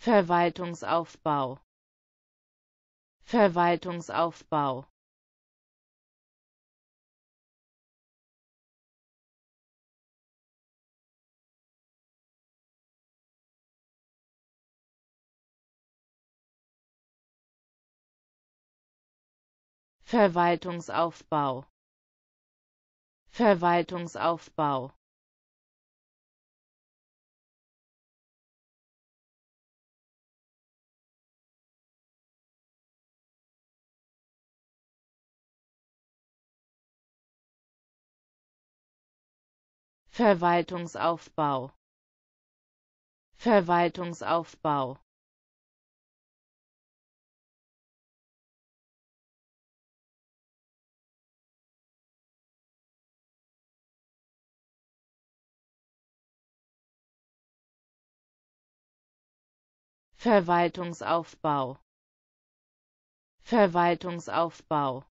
Verwaltungsaufbau. Verwaltungsaufbau. Verwaltungsaufbau. Verwaltungsaufbau Verwaltungsaufbau. Verwaltungsaufbau. Verwaltungsaufbau. Verwaltungsaufbau